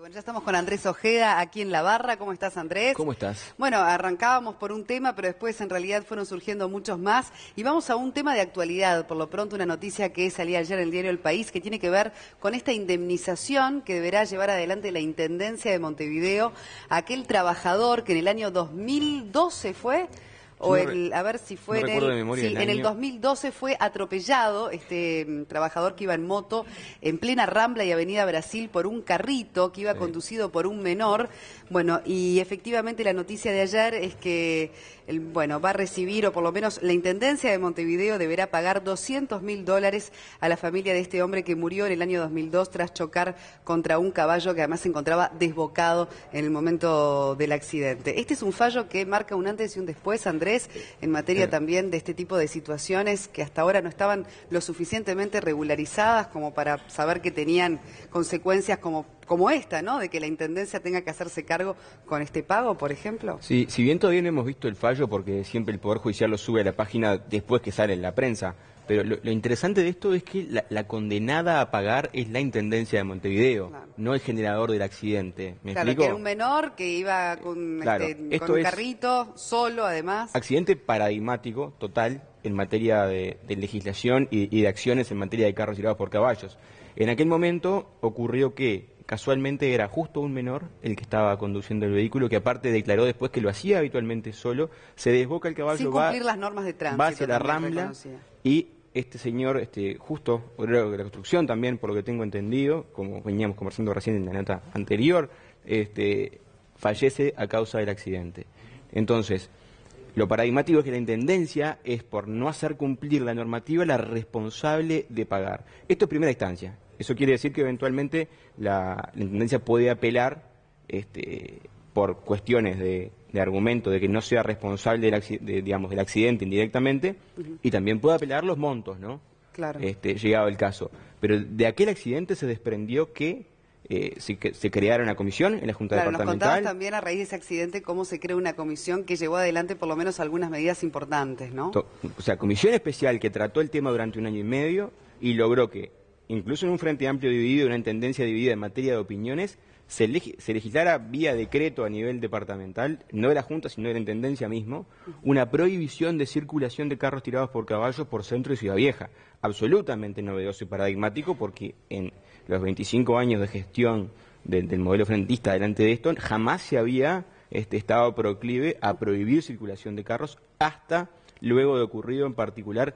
Bueno, ya estamos con Andrés Ojeda aquí en la barra. ¿Cómo estás, Andrés? ¿Cómo estás? Bueno, arrancábamos por un tema, pero después en realidad fueron surgiendo muchos más. Y vamos a un tema de actualidad. Por lo pronto, una noticia que salía ayer en el diario El País que tiene que ver con esta indemnización que deberá llevar adelante la Intendencia de Montevideo a aquel trabajador que en el año 2012 fue o el, a ver si fue en, el, sí, en el 2012 fue atropellado este mm, trabajador que iba en moto en plena Rambla y Avenida Brasil por un carrito que iba conducido por un menor. Bueno, y efectivamente la noticia de ayer es que el, bueno, va a recibir, o por lo menos la Intendencia de Montevideo deberá pagar 200 mil dólares a la familia de este hombre que murió en el año 2002 tras chocar contra un caballo que además se encontraba desbocado en el momento del accidente. Este es un fallo que marca un antes y un después, Andrés en materia también de este tipo de situaciones que hasta ahora no estaban lo suficientemente regularizadas como para saber que tenían consecuencias como, como esta, ¿no? De que la Intendencia tenga que hacerse cargo con este pago, por ejemplo. Sí, si bien todavía no hemos visto el fallo, porque siempre el Poder Judicial lo sube a la página después que sale en la prensa, pero lo, interesante de esto es que la, condenada a pagar es la Intendencia de Montevideo, no el generador del accidente. ¿Me claro, que era un menor que iba con, este, un carrito, solo además. Accidente paradigmático, total, en materia de, legislación y, de acciones en materia de carros tirados por caballos. En aquel momento ocurrió que casualmente era justo un menor el que estaba conduciendo el vehículo, que aparte declaró después que lo hacía habitualmente solo, se desboca el caballo, va, las normas de tránsito, va hacia la rambla y este señor, este, justo obrero de la construcción también, por lo que tengo entendido, como veníamos conversando recién en la nota anterior, este, fallece a causa del accidente. Entonces, lo paradigmático es que la Intendencia es, por no hacer cumplir la normativa, la responsable de pagar. Esto es primera instancia. Eso quiere decir que eventualmente la, la Intendencia puede apelar este, por cuestiones de, argumento de que no sea responsable del, digamos, del accidente indirectamente y también puede apelar los montos, ¿no? Claro. Este, llegado el caso. Pero de aquel accidente se desprendió que eh, se, se, creara una comisión en la Junta claro, Departamental. Nos contabas también a raíz de ese accidente cómo se crea una comisión que llevó adelante por lo menos algunas medidas importantes, ¿no? O sea, comisión especial que trató el tema durante un año y medio y logró que, incluso en un frente amplio dividido, una tendencia dividida en materia de opiniones, se, legislara vía decreto a nivel departamental, no de la Junta, sino de la Intendencia mismo, una prohibición de circulación de carros tirados por caballos por centro y Ciudad Vieja. Absolutamente novedoso y paradigmático porque en los 25 años de gestión del modelo frentista delante de esto, jamás se había este, estado proclive a prohibir circulación de carros hasta luego de ocurrido en particular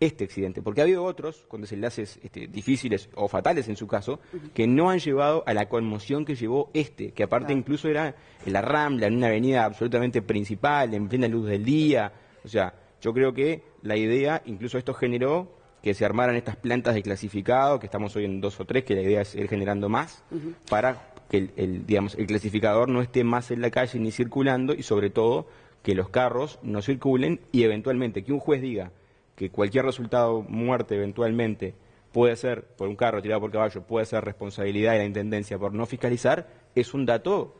este accidente, porque ha habido otros con desenlaces este, difíciles o fatales en su caso, que no han llevado a la conmoción que llevó este, que aparte incluso era en la Rambla, en una avenida absolutamente principal, en plena luz del día. O sea, yo creo que la idea, incluso esto generó que se armaran estas plantas de clasificado, que estamos hoy en dos o tres, que la idea es ir generando más, para que el, digamos, el clasificador no esté más en la calle ni circulando y sobre todo que los carros no circulen y eventualmente que un juez diga que cualquier resultado muerte eventualmente puede ser, por un carro tirado por caballo, puede ser responsabilidad de la Intendencia por no fiscalizar, es un dato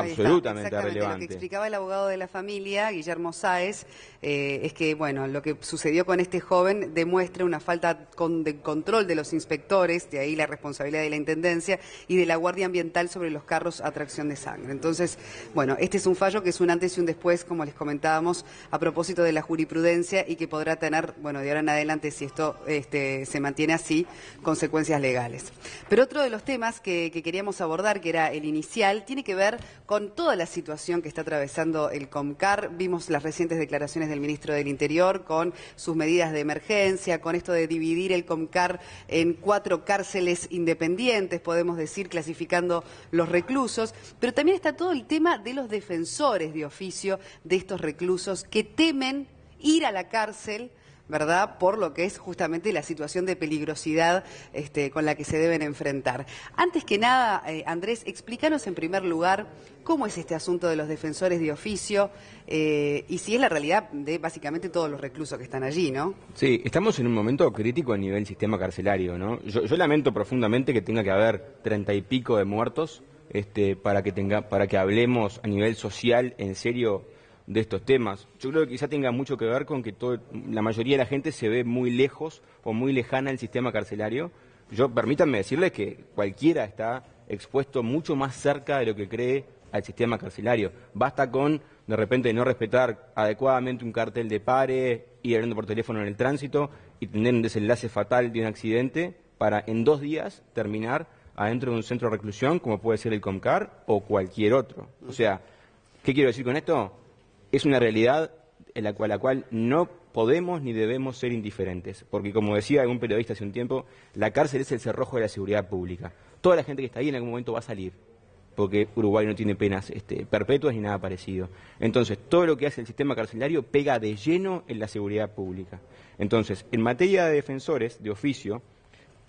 absolutamente relevante. Lo que explicaba el abogado de la familia, Guillermo Sáez, eh, es que bueno, lo que sucedió con este joven demuestra una falta de control de los inspectores, de ahí la responsabilidad de la intendencia y de la Guardia Ambiental sobre los carros a tracción de sangre. Entonces, bueno, este es un fallo que es un antes y un después, como les comentábamos, a propósito de la jurisprudencia y que podrá tener, bueno, de ahora en adelante, si esto este, se mantiene así, consecuencias legales. Pero otro de los temas que, que queríamos abordar, que era el inicial, tiene que ver con toda la situación que está atravesando el COMCAR. Vimos las recientes declaraciones del ministro del Interior con sus medidas de emergencia, con esto de dividir el COMCAR en cuatro cárceles independientes, podemos decir, clasificando los reclusos. Pero también está todo el tema de los defensores de oficio de estos reclusos que temen ir a la cárcel ¿verdad? Por lo que es justamente la situación de peligrosidad este, con la que se deben enfrentar. Antes que nada, eh, Andrés, explícanos en primer lugar cómo es este asunto de los defensores de oficio eh, y si es la realidad de básicamente todos los reclusos que están allí, ¿no? Sí, estamos en un momento crítico a nivel sistema carcelario, ¿no? Yo, yo lamento profundamente que tenga que haber treinta y pico de muertos este, para que tenga, para que hablemos a nivel social en serio de estos temas. Yo creo que quizá tenga mucho que ver con que todo, la mayoría de la gente se ve muy lejos o muy lejana del sistema carcelario. Yo permítanme decirles que cualquiera está expuesto mucho más cerca de lo que cree al sistema carcelario. Basta con, de repente, no respetar adecuadamente un cartel de pare, ir hablando por teléfono en el tránsito y tener un desenlace fatal de un accidente para en dos días terminar adentro de un centro de reclusión como puede ser el Comcar o cualquier otro. O sea, ¿qué quiero decir con esto? Es una realidad en la cual, la cual no podemos ni debemos ser indiferentes, porque como decía algún periodista hace un tiempo, la cárcel es el cerrojo de la seguridad pública. Toda la gente que está ahí en algún momento va a salir, porque Uruguay no tiene penas este, perpetuas ni nada parecido. Entonces, todo lo que hace el sistema carcelario pega de lleno en la seguridad pública. Entonces, en materia de defensores de oficio,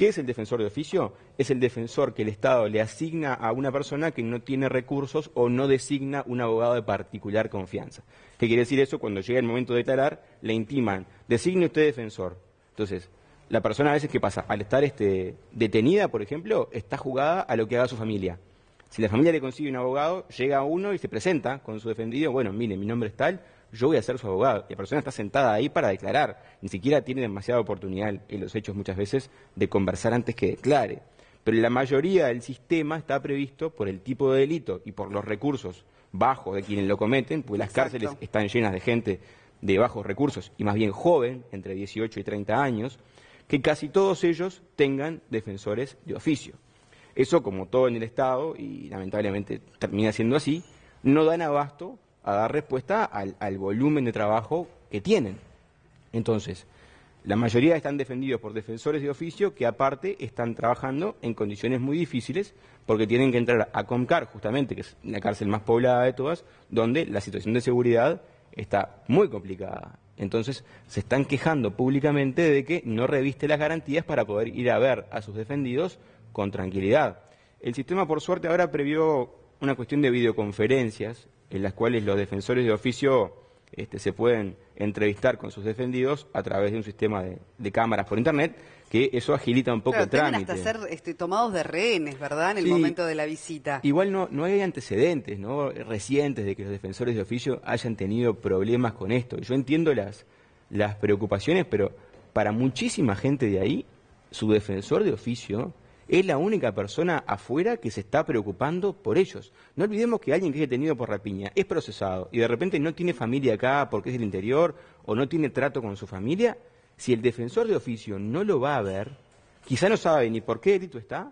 ¿Qué es el defensor de oficio? Es el defensor que el Estado le asigna a una persona que no tiene recursos o no designa un abogado de particular confianza. ¿Qué quiere decir eso? Cuando llega el momento de declarar, le intiman, designe usted defensor. Entonces, la persona a veces, ¿qué pasa? Al estar este, detenida, por ejemplo, está jugada a lo que haga su familia. Si la familia le consigue un abogado, llega uno y se presenta con su defendido, bueno, mire, mi nombre es tal, yo voy a ser su abogado. Y la persona está sentada ahí para declarar. Ni siquiera tiene demasiada oportunidad en los hechos muchas veces de conversar antes que declare. Pero la mayoría del sistema está previsto por el tipo de delito y por los recursos bajos de quienes lo cometen, porque las cárceles están llenas de gente de bajos recursos y más bien joven, entre 18 y 30 años, que casi todos ellos tengan defensores de oficio. Eso, como todo en el Estado, y lamentablemente termina siendo así, no dan abasto a dar respuesta al, volumen de trabajo que tienen. Entonces, la mayoría están defendidos por defensores de oficio que aparte están trabajando en condiciones muy difíciles porque tienen que entrar a Comcar, justamente, que es la cárcel más poblada de todas, donde la situación de seguridad está muy complicada. Entonces se están quejando públicamente de que no reviste las garantías para poder ir a ver a sus defendidos con tranquilidad. El sistema, por suerte, ahora previó una cuestión de videoconferencias en las cuales los defensores de oficio este, se pueden entrevistar con sus defendidos a través de un sistema de, cámaras por internet, que eso agilita un poco el trámite. hasta ser este, tomados de rehenes, ¿verdad?, en el momento de la visita. Igual no, no hay antecedentes ¿no? recientes de que los defensores de oficio hayan tenido problemas con esto. Yo entiendo las, las preocupaciones, pero para muchísima gente de ahí, su defensor de oficio es la única persona afuera que se está preocupando por ellos. No olvidemos que alguien que es detenido por rapiña es procesado y de repente no tiene familia acá porque es del interior o no tiene trato con su familia. Si el defensor de oficio no lo va a ver, quizá no sabe ni por qué delito está,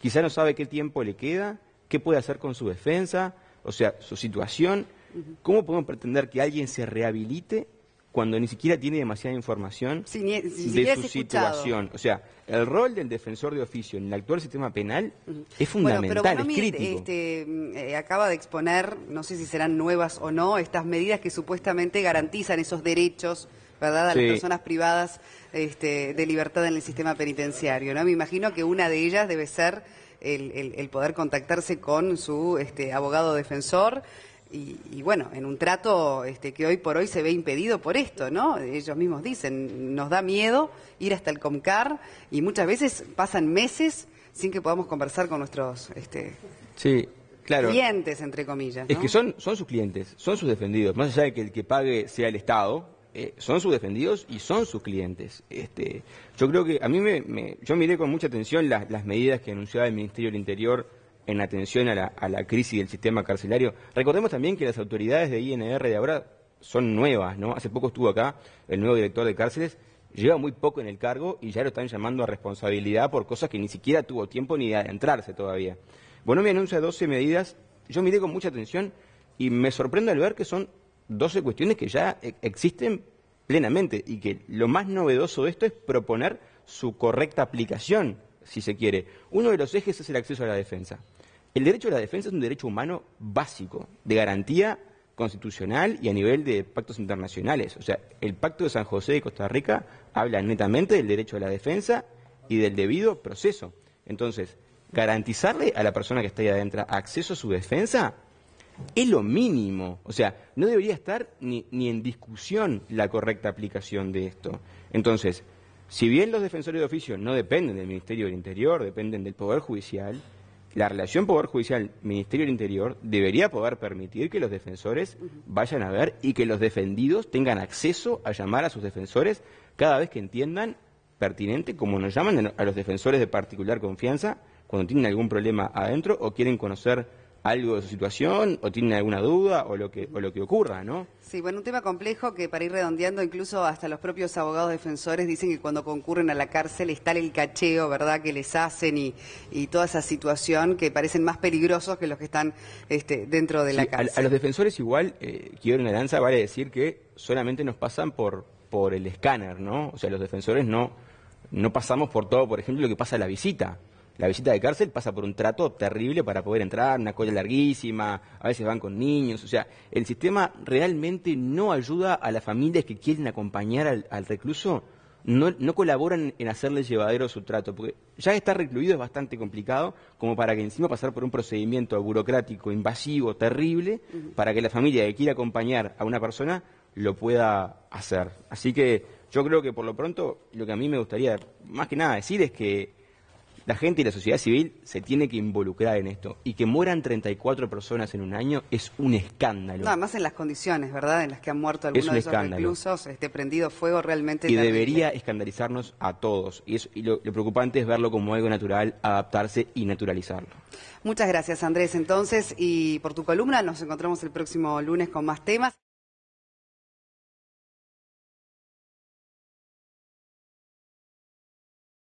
quizá no sabe qué tiempo le queda, qué puede hacer con su defensa, o sea, su situación. ¿Cómo podemos pretender que alguien se rehabilite cuando ni siquiera tiene demasiada información de su situación. O sea, el rol del defensor de oficio en el actual sistema penal es fundamental, es crítico. Este, eh, acaba de exponer, no sé si serán nuevas o no, estas medidas que supuestamente garantizan esos derechos ¿verdad? a las personas privadas este, de libertad en el sistema penitenciario. ¿no? Me imagino que una de ellas debe ser el, poder contactarse con su este, abogado defensor y, bueno, en un trato este, que hoy por hoy se ve impedido por esto, ¿no? Ellos mismos dicen, nos da miedo ir hasta el Comcar y muchas veces pasan meses sin que podamos conversar con nuestros este, sí, claro. clientes, entre comillas. Es que son, son sus clientes, son sus defendidos. Más allá de que el que pague sea el Estado, eh, son sus defendidos y son sus clientes. Este, yo creo que a mí me, yo miré con mucha atención las, las medidas que anunciaba el Ministerio del Interior en atención a la, a la crisis del sistema carcelario. Recordemos también que las autoridades de INR de ahora son nuevas, ¿no? Hace poco estuvo acá el nuevo director de cárceles, lleva muy poco en el cargo y ya lo están llamando a responsabilidad por cosas que ni siquiera tuvo tiempo ni de adentrarse todavía. Me anuncia 12 medidas, yo miré con mucha atención y me sorprende al ver que son 12 cuestiones que ya e, existen plenamente y que lo más novedoso de esto es proponer su correcta aplicación si se quiere. Uno de los ejes es el acceso a la defensa. El derecho a la defensa es un derecho humano básico, de garantía constitucional y a nivel de pactos internacionales. O sea, el Pacto de San José de Costa Rica habla netamente del derecho a la defensa y del debido proceso. Entonces, garantizarle a la persona que está ahí adentro acceso a su defensa es lo mínimo. O sea, no debería estar ni, ni en discusión la correcta aplicación de esto. Entonces, si bien los defensores de oficio no dependen del Ministerio del Interior, dependen del Poder Judicial, la relación Poder Judicial-Ministerio del Interior debería poder permitir que los defensores vayan a ver y que los defendidos tengan acceso a llamar a sus defensores cada vez que entiendan pertinente, como nos llaman a los defensores de particular confianza, cuando tienen algún problema adentro o quieren conocer algo de su situación o tienen alguna duda o lo que, o lo que ocurra, ¿no? Sí, bueno, un tema complejo que para ir redondeando, incluso hasta los propios abogados defensores dicen que cuando concurren a la cárcel está el cacheo, ¿verdad?, que les hacen y, y toda esa situación que parecen más peligrosos que los que están este, dentro de la cárcel. A, los defensores igual, eh, quiero una danza, vale decir que solamente nos pasan por, por el escáner, ¿no? O sea, los defensores no, no pasamos por todo, por ejemplo, lo que pasa a la visita la visita de cárcel pasa por un trato terrible para poder entrar, una cola larguísima, a veces van con niños, o sea, el sistema realmente no ayuda a las familias que quieren acompañar al, recluso, no, no, colaboran en hacerle llevadero su trato, porque ya estar recluido es bastante complicado, como para que encima pasar por un procedimiento burocrático, invasivo, terrible, para que la familia que quiera acompañar a una persona lo pueda hacer. Así que yo creo que por lo pronto lo que a mí me gustaría más que nada decir es que la gente y la sociedad civil se tiene que involucrar en esto. Y que mueran 34 personas en un año es un escándalo. Nada más en las condiciones, ¿verdad?, en las que han muerto algunos de esos reclusos, este prendido fuego realmente. Y debería escandalizarnos a todos. Y, y lo, lo preocupante es verlo como algo natural, adaptarse y naturalizarlo. Muchas gracias, Andrés, entonces, y por tu columna. Nos encontramos el próximo lunes con más temas.